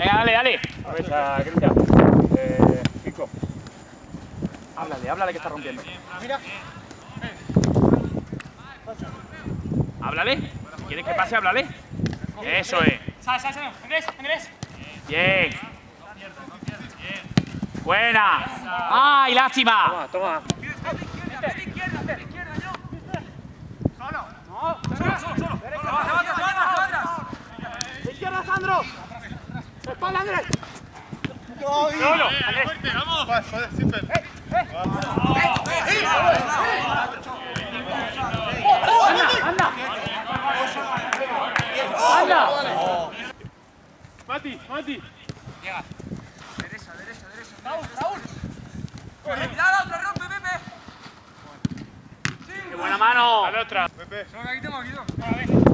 Venga, dale, dale. A ver, a Cristian. Háblale, háblale que está rompiendo. Háblale. ¿Quieres que pase? Háblale. Eso es. Sal, sal, sal. Andrés, Andrés. Bien. Buena. ¡Ay, lástima! Toma, toma. Solo. No. Solo, solo, solo. Izquierda, Sandro. Espalda, Andrés. Solo. Andrés. vamos. Va, Mati, Mati. Derecha, derecha, derecha. Raúl, Raúl. ¡Qué buena mano! Dale otra. Pepe. Que aquí tengo, aquí tengo.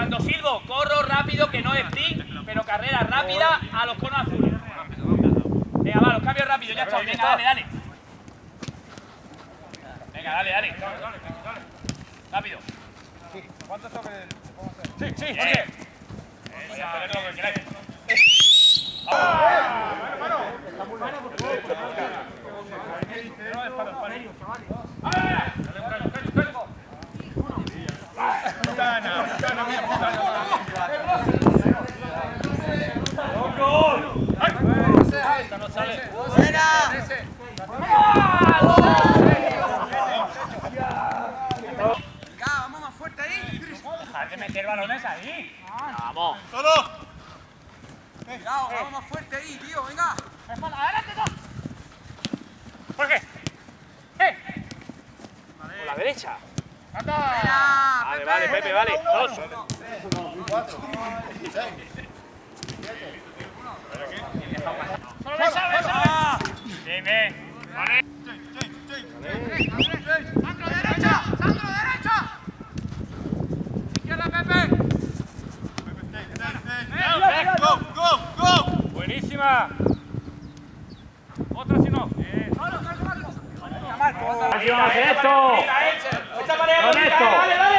Cuando silbo, corro rápido, que no es sprint, pero carrera rápida a los conos azules. Venga, va, los cambios rápidos, ya estoy. Venga, dale, dale. Venga, dale, dale. Rápido. ¿Cuántos toques podemos hacer? Sí, sí, bien. Esa, lo que queráis. Gana, gana, bien, Venga, vamos más fuerte ahí. Dejar de meter balones ahí. Vamos. ¡Solo! Cuidado, vamos más fuerte ahí, tío, venga. Adelante, dos. Jorge. ¡Eh! Por la derecha. Venga, Vale, vale, Pepe, vale. Dos. Solo besa, besa. Bien, bien. Vale. Sandro, derecha. Sandro, derecha. izquierda, Pepe. Go, go, go! Buenísima. Otra si no. Aquí vamos esto. Con esto.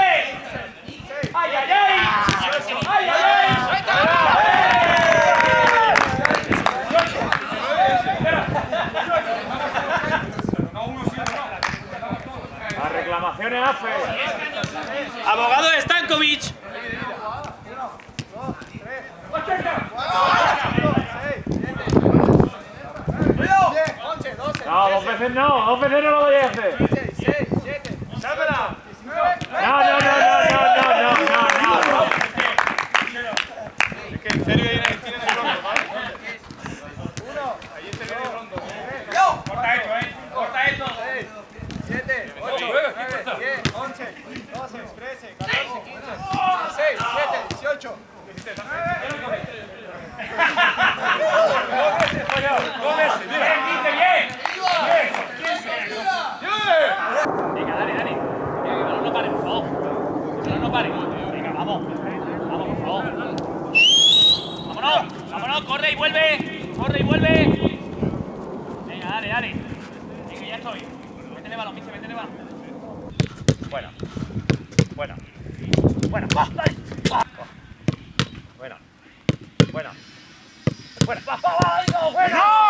Open, no, ofrecer no lo voy a hacer. Venga, vamos. Vamos, por favor. Vámonos, vámonos, corre y vuelve. Corre y vuelve. Venga, dale, dale. Venga, ya estoy. Métele balón, Miche, métele balón. Bueno. Bueno. Bueno. Va, dale. Va. Bueno. Bueno. Bueno. Va, va, va. Bueno.